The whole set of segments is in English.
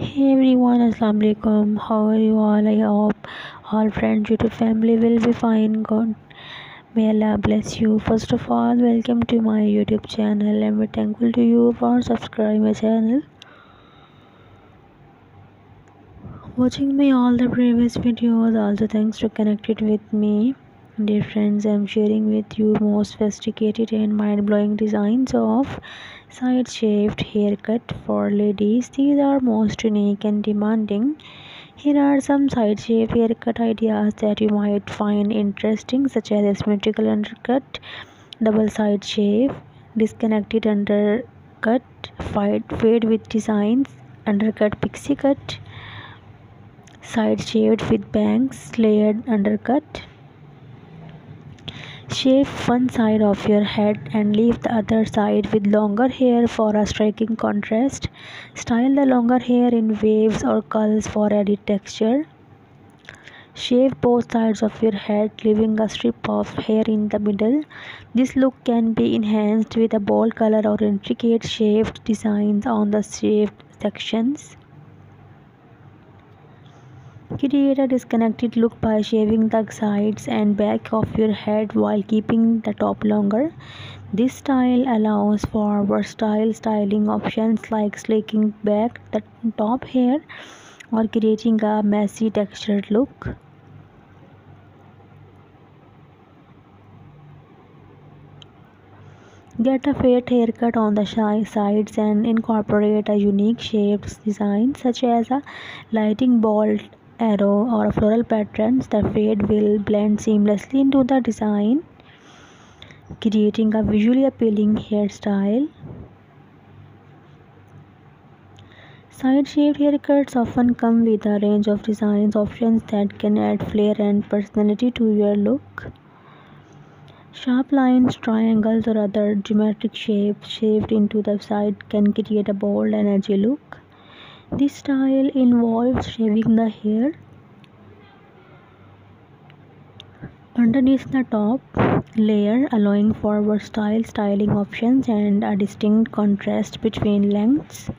Hey everyone, Assalamu alaikum. How are you all? I hope all friends, YouTube family will be fine. God may Allah bless you. First of all, welcome to my YouTube channel. I'm thankful to you for subscribing my channel. Watching me all the previous videos. Also, thanks to connected with me. Dear friends, I'm sharing with you most sophisticated and mind-blowing designs of side-shaved haircut for ladies. These are most unique and demanding. Here are some side-shaved haircut ideas that you might find interesting, such as asymmetrical undercut, double side shave, disconnected undercut, fade with designs, undercut pixie cut, side shaved with bangs, layered undercut Shave one side of your head and leave the other side with longer hair for a striking contrast. Style the longer hair in waves or curls for added texture. Shave both sides of your head, leaving a strip of hair in the middle. This look can be enhanced with a bold color or intricate shaved designs on the shaved sections. Create a disconnected look by shaving the sides and back of your head while keeping the top longer. This style allows for versatile styling options like slicking back the top hair or creating a messy textured look. Get a fade haircut on the sides and incorporate a unique shaped design such as a lightning bolt arrow or floral patterns the fade will blend seamlessly into the design creating a visually appealing hairstyle Side shaved haircuts often come with a range of designs options that can add flair and personality to your look. Sharp lines, triangles, or other geometric shapes shaved into the side can create a bold and edgy look. This style involves shaving the hair underneath the top layer allowing for versatile styling options and a distinct contrast between lengths.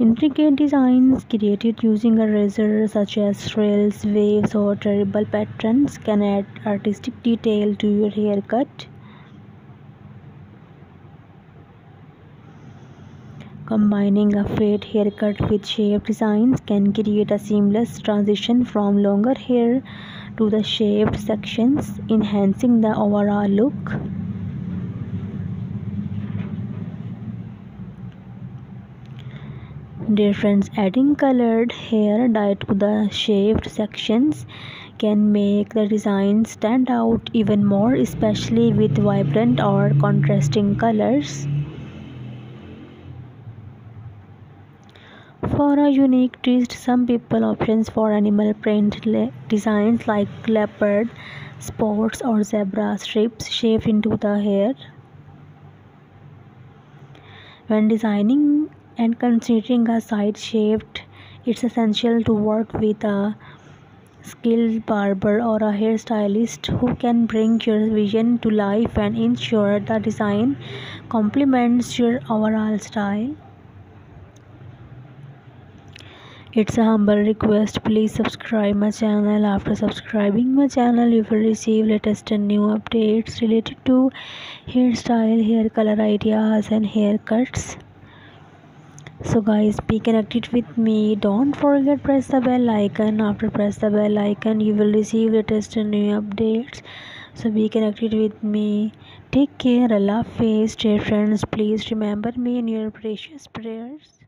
Intricate designs created using a razor such as frills, waves or terrible patterns can add artistic detail to your haircut. Combining a fade haircut with shaved designs can create a seamless transition from longer hair to the shaved sections, enhancing the overall look. Dear friends, adding colored hair dye to the shaved sections can make the design stand out even more, especially with vibrant or contrasting colors. For a unique twist, some people options for animal print designs like leopard, spots or zebra strips shaped into the hair. When designing and considering a side shaved, it's essential to work with a skilled barber or a hairstylist who can bring your vision to life and ensure the design complements your overall style. It's a humble request. Please subscribe my channel. After subscribing my channel you will receive latest and new updates related to hairstyle hair color ideas and haircuts. So guys be connected with me. Don't forget press the bell icon. After press the bell icon you will receive latest and new updates. So be connected with me. Take care. Allah Hafiz dear friends please remember me in your precious prayers